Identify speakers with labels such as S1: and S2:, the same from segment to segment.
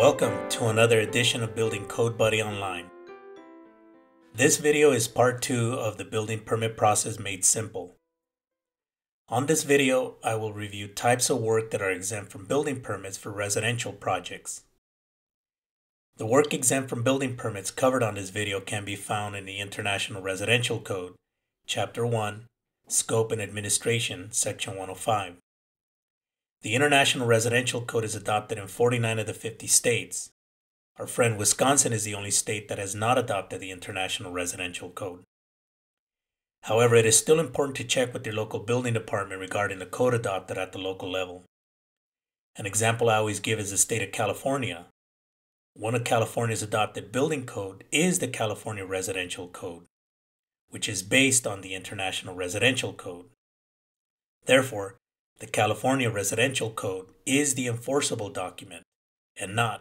S1: Welcome to another edition of Building Code Buddy Online. This video is part two of the building permit process made simple. On this video, I will review types of work that are exempt from building permits for residential projects. The work exempt from building permits covered on this video can be found in the International Residential Code, Chapter 1, Scope and Administration, Section 105. The International Residential Code is adopted in 49 of the 50 states. Our friend Wisconsin is the only state that has not adopted the International Residential Code. However, it is still important to check with your local building department regarding the code adopted at the local level. An example I always give is the state of California. One of California's adopted building code is the California Residential Code, which is based on the International Residential Code. Therefore, the California Residential Code is the enforceable document and not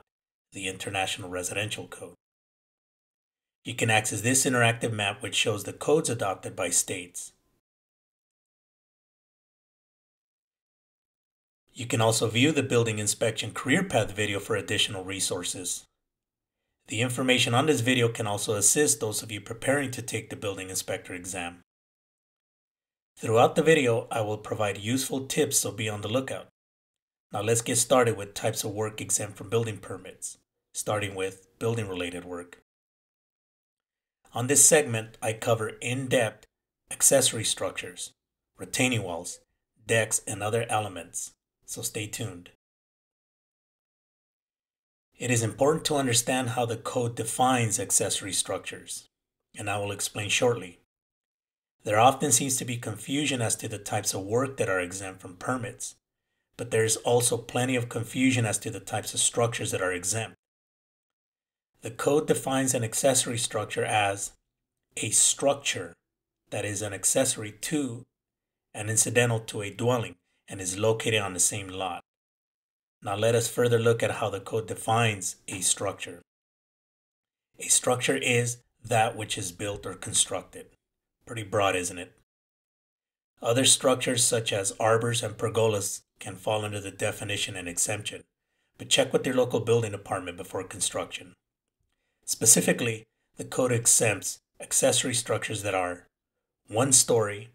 S1: the International Residential Code. You can access this interactive map which shows the codes adopted by states. You can also view the Building Inspection Career Path video for additional resources. The information on this video can also assist those of you preparing to take the Building Inspector exam. Throughout the video, I will provide useful tips, so be on the lookout. Now let's get started with types of work exempt from building permits, starting with building related work. On this segment, I cover in-depth accessory structures, retaining walls, decks, and other elements, so stay tuned. It is important to understand how the code defines accessory structures, and I will explain shortly. There often seems to be confusion as to the types of work that are exempt from permits, but there is also plenty of confusion as to the types of structures that are exempt. The code defines an accessory structure as a structure that is an accessory to and incidental to a dwelling and is located on the same lot. Now let us further look at how the code defines a structure. A structure is that which is built or constructed. Pretty broad, isn't it? Other structures such as arbors and pergolas can fall under the definition and exemption, but check with your local building department before construction. Specifically, the code exempts accessory structures that are one story,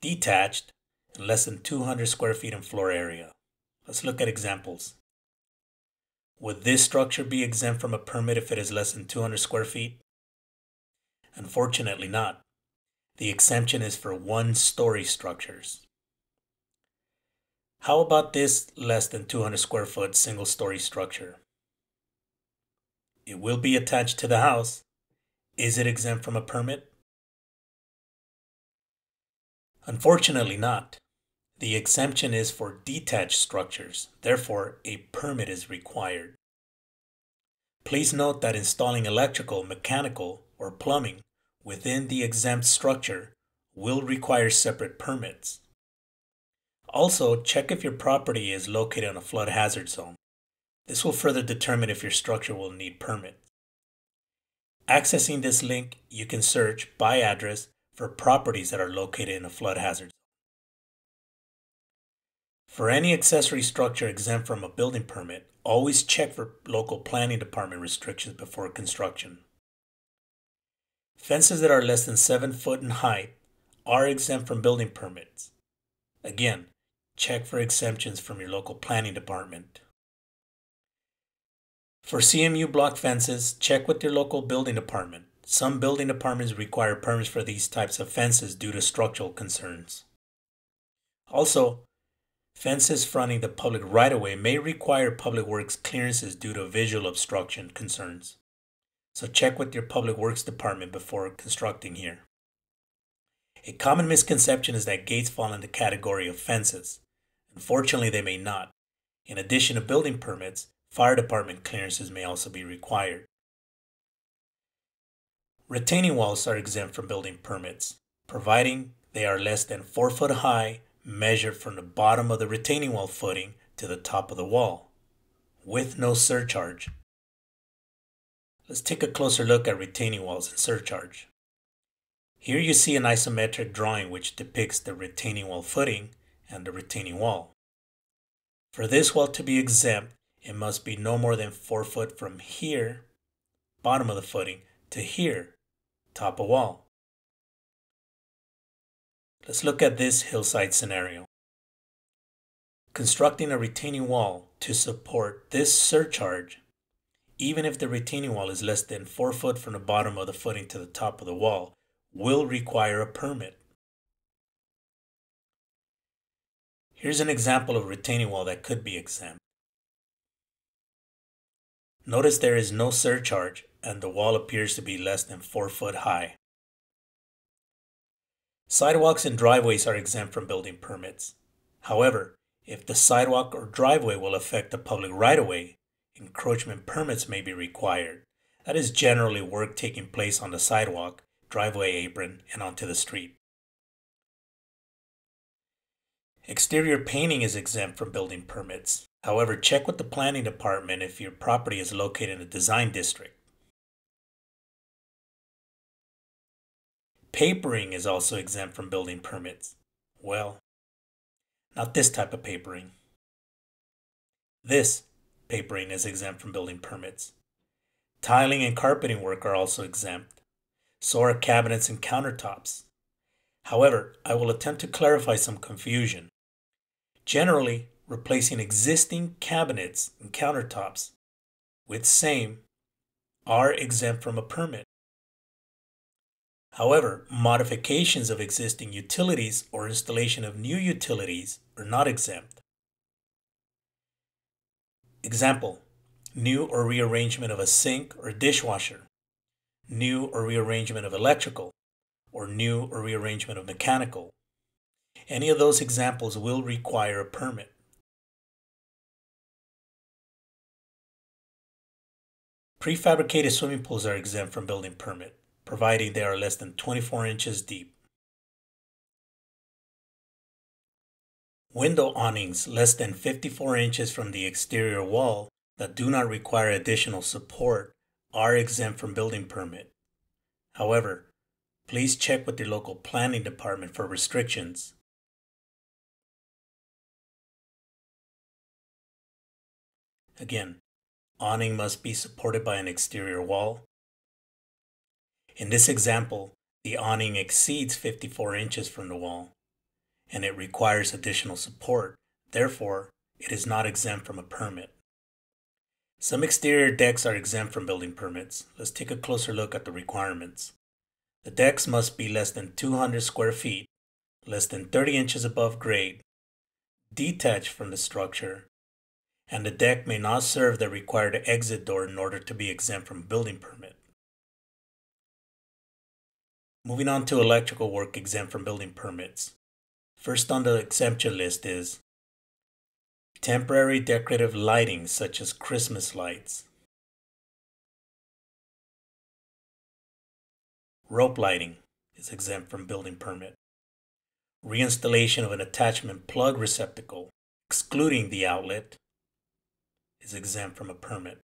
S1: detached, and less than 200 square feet in floor area. Let's look at examples. Would this structure be exempt from a permit if it is less than 200 square feet? Unfortunately not. The exemption is for one story structures. How about this less than 200 square foot single story structure? It will be attached to the house. Is it exempt from a permit? Unfortunately, not. The exemption is for detached structures, therefore, a permit is required. Please note that installing electrical, mechanical, or plumbing within the exempt structure will require separate permits. Also, check if your property is located in a flood hazard zone. This will further determine if your structure will need permits. Accessing this link, you can search by address for properties that are located in a flood hazard zone. For any accessory structure exempt from a building permit, always check for local planning department restrictions before construction. Fences that are less than 7 foot in height are exempt from building permits. Again, check for exemptions from your local planning department. For CMU block fences, check with your local building department. Some building departments require permits for these types of fences due to structural concerns. Also, fences fronting the public right of way may require public works clearances due to visual obstruction concerns. So check with your public works department before constructing here. A common misconception is that gates fall in the category of fences. Unfortunately, they may not. In addition to building permits, fire department clearances may also be required. Retaining walls are exempt from building permits, providing they are less than 4 foot high, measured from the bottom of the retaining wall footing to the top of the wall, with no surcharge. Let's take a closer look at retaining walls and surcharge. Here you see an isometric drawing which depicts the retaining wall footing and the retaining wall. For this wall to be exempt, it must be no more than 4 foot from here, bottom of the footing, to here, top of wall. Let's look at this hillside scenario. Constructing a retaining wall to support this surcharge, even if the retaining wall is less than 4 foot from the bottom of the footing to the top of the wall, will require a permit. Here's an example of a retaining wall that could be exempt. Notice there is no surcharge and the wall appears to be less than 4 foot high. Sidewalks and driveways are exempt from building permits. However, if the sidewalk or driveway will affect the public right-of-way, encroachment permits may be required. That is generally work taking place on the sidewalk, driveway apron, and onto the street. Exterior painting is exempt from building permits. However, check with the planning department if your property is located in a design district. Papering is also exempt from building permits. Well, not this type of papering. This papering is exempt from building permits. Tiling and carpeting work are also exempt. So are cabinets and countertops. However, I will attempt to clarify some confusion. Generally, replacing existing cabinets and countertops with same are exempt from a permit. However, modifications of existing utilities or installation of new utilities are not exempt. Example, new or rearrangement of a sink or dishwasher, new or rearrangement of electrical, or new or rearrangement of mechanical. Any of those examples will require a permit. Prefabricated swimming pools are exempt from building permit providing they are less than 24 inches deep. Window awnings less than 54 inches from the exterior wall that do not require additional support are exempt from building permit. However, please check with your local planning department for restrictions. Again, awning must be supported by an exterior wall, in this example, the awning exceeds 54 inches from the wall, and it requires additional support. Therefore, it is not exempt from a permit. Some exterior decks are exempt from building permits. Let's take a closer look at the requirements. The decks must be less than 200 square feet, less than 30 inches above grade, detached from the structure, and the deck may not serve the required exit door in order to be exempt from building permit. Moving on to electrical work exempt from building permits. First on the exemption list is temporary decorative lighting such as Christmas lights, rope lighting is exempt from building permit, reinstallation of an attachment plug receptacle excluding the outlet is exempt from a permit.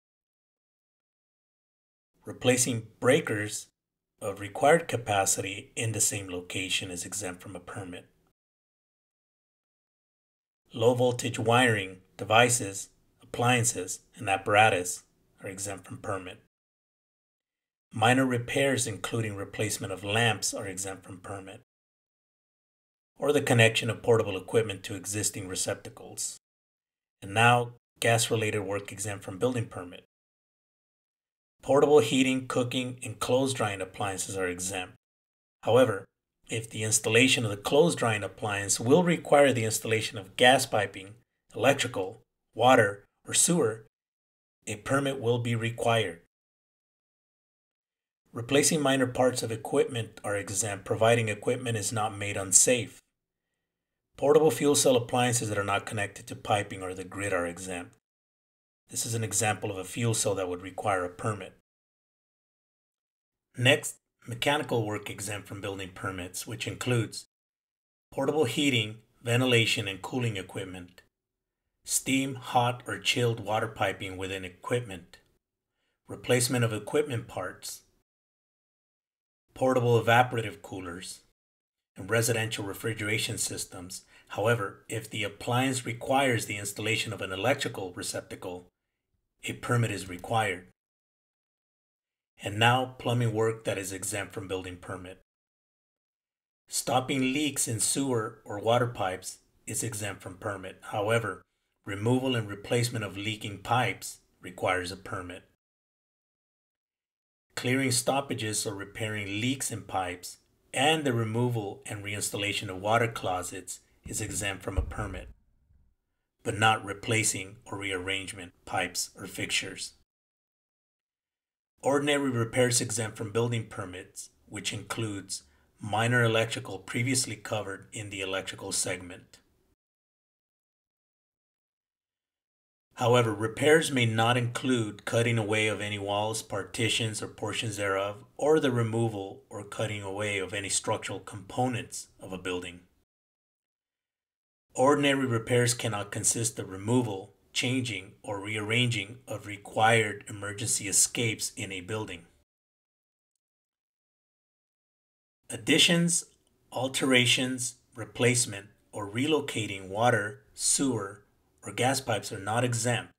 S1: Replacing breakers of required capacity in the same location is exempt from a permit. Low voltage wiring, devices, appliances, and apparatus are exempt from permit. Minor repairs, including replacement of lamps, are exempt from permit. Or the connection of portable equipment to existing receptacles. And now, gas related work exempt from building permit. Portable heating, cooking, and clothes drying appliances are exempt. However, if the installation of the clothes drying appliance will require the installation of gas piping, electrical, water, or sewer, a permit will be required. Replacing minor parts of equipment are exempt providing equipment is not made unsafe. Portable fuel cell appliances that are not connected to piping or the grid are exempt. This is an example of a fuel cell that would require a permit. Next, mechanical work exempt from building permits, which includes portable heating, ventilation, and cooling equipment, steam, hot, or chilled water piping within equipment, replacement of equipment parts, portable evaporative coolers, and residential refrigeration systems. However, if the appliance requires the installation of an electrical receptacle, a permit is required. And now plumbing work that is exempt from building permit. Stopping leaks in sewer or water pipes is exempt from permit. However, removal and replacement of leaking pipes requires a permit. Clearing stoppages or repairing leaks in pipes and the removal and reinstallation of water closets is exempt from a permit, but not replacing or rearrangement pipes or fixtures. Ordinary repairs exempt from building permits, which includes minor electrical previously covered in the electrical segment. However, repairs may not include cutting away of any walls, partitions, or portions thereof, or the removal or cutting away of any structural components of a building. Ordinary repairs cannot consist of removal, changing, or rearranging of required emergency escapes in a building. Additions, alterations, replacement, or relocating water, sewer, or gas pipes are not exempt.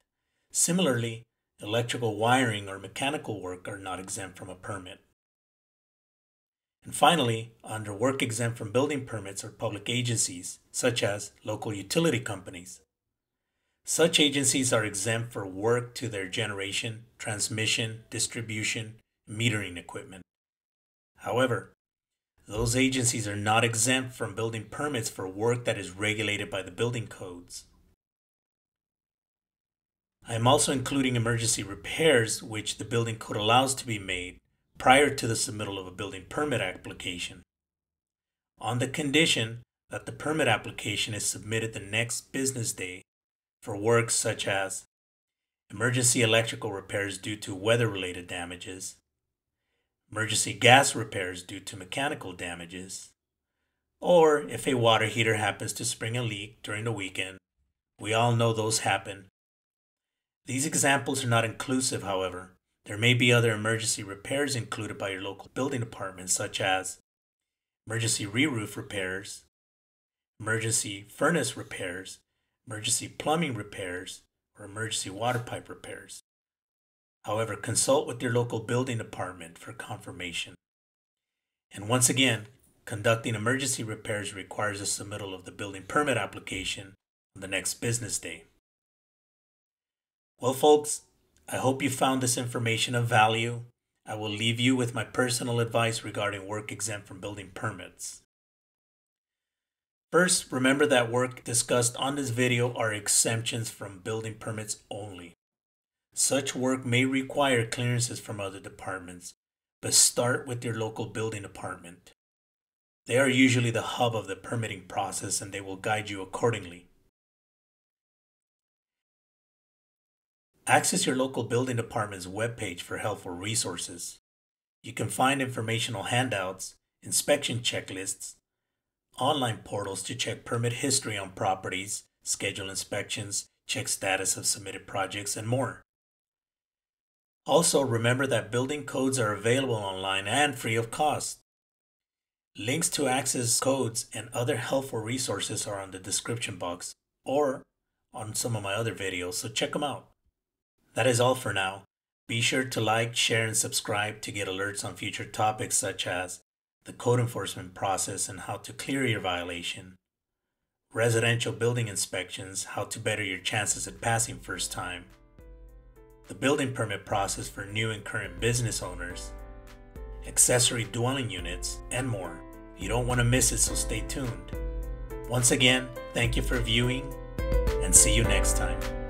S1: Similarly, electrical wiring or mechanical work are not exempt from a permit. And finally, under work exempt from building permits are public agencies, such as local utility companies. Such agencies are exempt for work to their generation, transmission, distribution, metering equipment. However, those agencies are not exempt from building permits for work that is regulated by the building codes. I am also including emergency repairs which the building code allows to be made prior to the submittal of a building permit application, on the condition that the permit application is submitted the next business day for works such as emergency electrical repairs due to weather related damages, emergency gas repairs due to mechanical damages, or if a water heater happens to spring a leak during the weekend. We all know those happen these examples are not inclusive, however. There may be other emergency repairs included by your local building department, such as emergency re-roof repairs, emergency furnace repairs, emergency plumbing repairs, or emergency water pipe repairs. However, consult with your local building department for confirmation. And once again, conducting emergency repairs requires a submittal of the building permit application on the next business day. Well, folks, I hope you found this information of value. I will leave you with my personal advice regarding work exempt from building permits. First, remember that work discussed on this video are exemptions from building permits only. Such work may require clearances from other departments, but start with your local building department. They are usually the hub of the permitting process and they will guide you accordingly. Access your local building department's webpage for helpful resources. You can find informational handouts, inspection checklists, online portals to check permit history on properties, schedule inspections, check status of submitted projects, and more. Also, remember that building codes are available online and free of cost. Links to access codes and other helpful resources are on the description box or on some of my other videos, so check them out. That is all for now. Be sure to like, share, and subscribe to get alerts on future topics such as the code enforcement process and how to clear your violation, residential building inspections, how to better your chances at passing first time, the building permit process for new and current business owners, accessory dwelling units, and more. You don't want to miss it, so stay tuned. Once again, thank you for viewing, and see you next time.